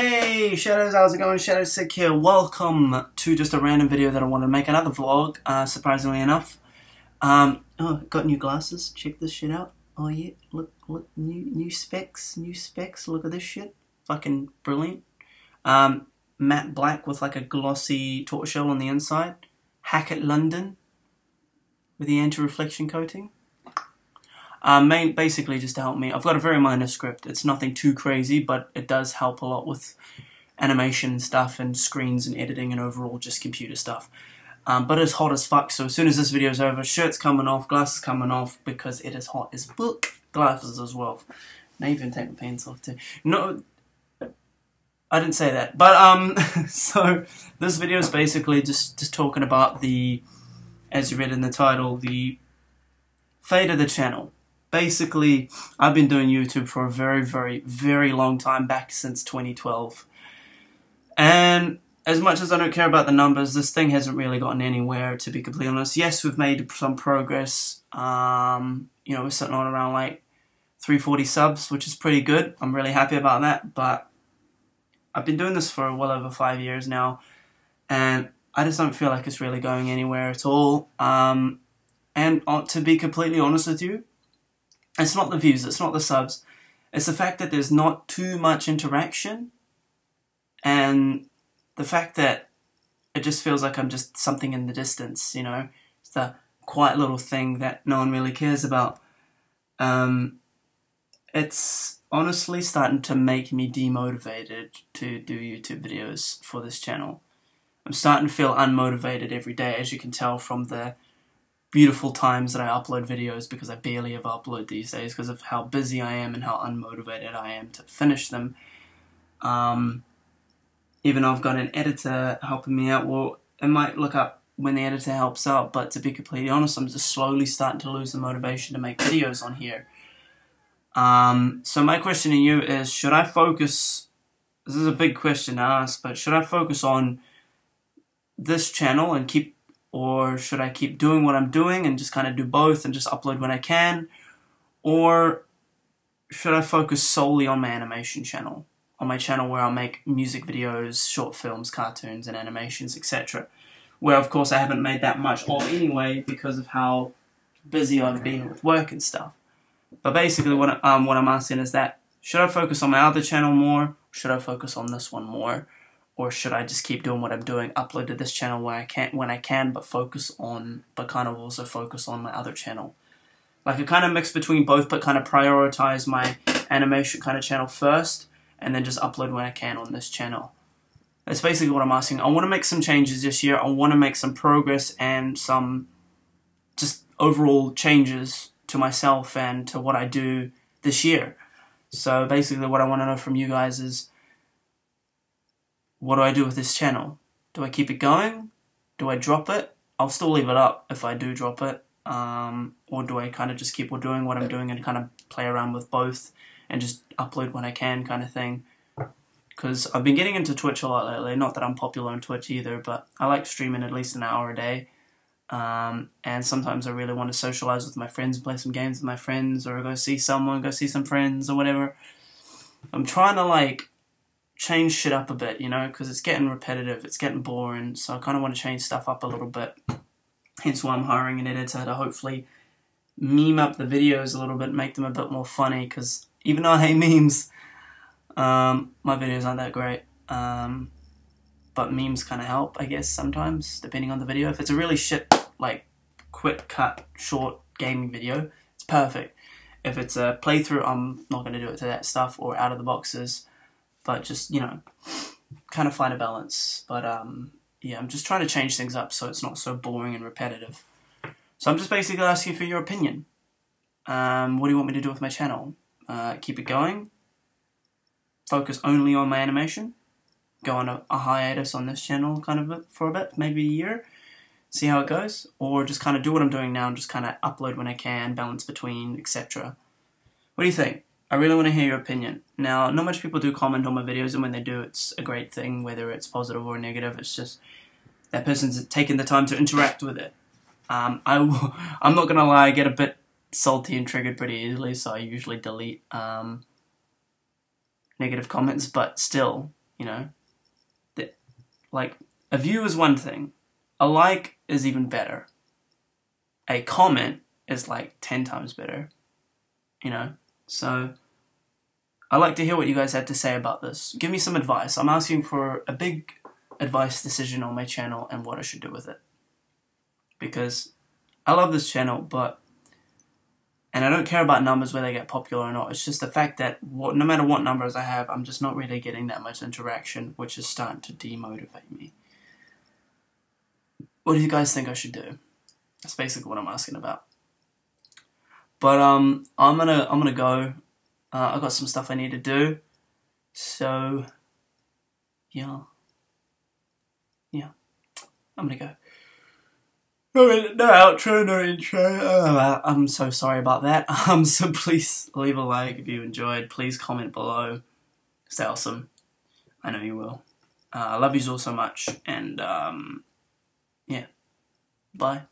Hey Shadows, how's it going? Shadow Sick here. Welcome to just a random video that I wanted to make another vlog, uh, surprisingly enough. Um, oh, got new glasses. Check this shit out. Oh yeah, look, look, new, new specs, new specs. Look at this shit. Fucking brilliant. Um, matte black with like a glossy tortoiseshell on the inside. Hackett London with the anti-reflection coating. Um, main, basically just to help me. I've got a very minor script. It's nothing too crazy, but it does help a lot with animation stuff and screens and editing and overall just computer stuff. Um, but it's hot as fuck, so as soon as this video is over, shirt's coming off, glasses coming off, because it is hot as fuck. Glasses as well. Now even take my pants off too. No, I didn't say that. But, um, so, this video is basically just, just talking about the, as you read in the title, the fate of the channel basically, I've been doing YouTube for a very, very, very long time, back since 2012. And as much as I don't care about the numbers, this thing hasn't really gotten anywhere, to be completely honest. Yes, we've made some progress. Um, you know, we're sitting on around like 340 subs, which is pretty good. I'm really happy about that. But I've been doing this for well over five years now. And I just don't feel like it's really going anywhere at all. Um, and uh, to be completely honest with you, it's not the views, it's not the subs. It's the fact that there's not too much interaction and the fact that it just feels like I'm just something in the distance, you know? It's the quiet little thing that no one really cares about. Um, it's honestly starting to make me demotivated to do YouTube videos for this channel. I'm starting to feel unmotivated every day, as you can tell from the beautiful times that I upload videos because I barely ever upload these days because of how busy I am and how unmotivated I am to finish them. Um, even though I've got an editor helping me out, well, it might look up when the editor helps out, but to be completely honest, I'm just slowly starting to lose the motivation to make videos on here. Um, so my question to you is, should I focus, this is a big question to ask, but should I focus on this channel and keep or should I keep doing what I'm doing and just kind of do both and just upload when I can? Or should I focus solely on my animation channel? On my channel where I'll make music videos, short films, cartoons, and animations, etc. Where, of course, I haven't made that much of anyway because of how busy I've been with work and stuff. But basically, what, um, what I'm asking is that should I focus on my other channel more? should I focus on this one more? Or should I just keep doing what I'm doing, upload to this channel when I can, when I can, but focus on, but kind of also focus on my other channel. Like I kind of mix between both, but kind of prioritize my animation kind of channel first, and then just upload when I can on this channel. That's basically what I'm asking. I want to make some changes this year. I want to make some progress and some just overall changes to myself and to what I do this year. So basically what I want to know from you guys is what do I do with this channel? Do I keep it going? Do I drop it? I'll still leave it up if I do drop it. Um, or do I kind of just keep on doing what I'm doing and kind of play around with both and just upload when I can kind of thing? Because I've been getting into Twitch a lot lately. Not that I'm popular on Twitch either, but I like streaming at least an hour a day. Um, and sometimes I really want to socialize with my friends and play some games with my friends or go see someone, go see some friends or whatever. I'm trying to like change shit up a bit, you know, because it's getting repetitive, it's getting boring, so I kind of want to change stuff up a little bit. Hence why I'm hiring an editor to hopefully meme up the videos a little bit, make them a bit more funny, because even though I hate memes, um, my videos aren't that great. Um, but memes kind of help, I guess, sometimes, depending on the video. If it's a really shit, like, quick cut, short gaming video, it's perfect. If it's a playthrough, I'm not going to do it to that stuff, or out of the boxes but just you know, kind of find a balance. But um, yeah, I'm just trying to change things up so it's not so boring and repetitive. So I'm just basically asking for your opinion. Um, what do you want me to do with my channel? Uh, keep it going? Focus only on my animation? Go on a, a hiatus on this channel kind of for a bit, maybe a year? See how it goes? Or just kind of do what I'm doing now and just kind of upload when I can, balance between, etc. What do you think? I really want to hear your opinion. Now, not much people do comment on my videos, and when they do, it's a great thing, whether it's positive or negative. It's just that person's taken the time to interact with it. Um, I'm not gonna lie, I get a bit salty and triggered pretty easily, so I usually delete um, negative comments. But still, You know, that like a view is one thing, a like is even better. A comment is like ten times better. You know, so I'd like to hear what you guys had to say about this. Give me some advice. I'm asking for a big advice decision on my channel and what I should do with it. Because I love this channel, but and I don't care about numbers whether they get popular or not. It's just the fact that what, no matter what numbers I have, I'm just not really getting that much interaction, which is starting to demotivate me. What do you guys think I should do? That's basically what I'm asking about. But um, I'm gonna I'm gonna go. Uh, I got some stuff I need to do. So yeah, yeah, I'm gonna go. No, no outro, no intro. Oh, I'm so sorry about that. Um, so please leave a like if you enjoyed. Please comment below. Stay awesome. I know you will. Uh, I love you all so much, and um, yeah, bye.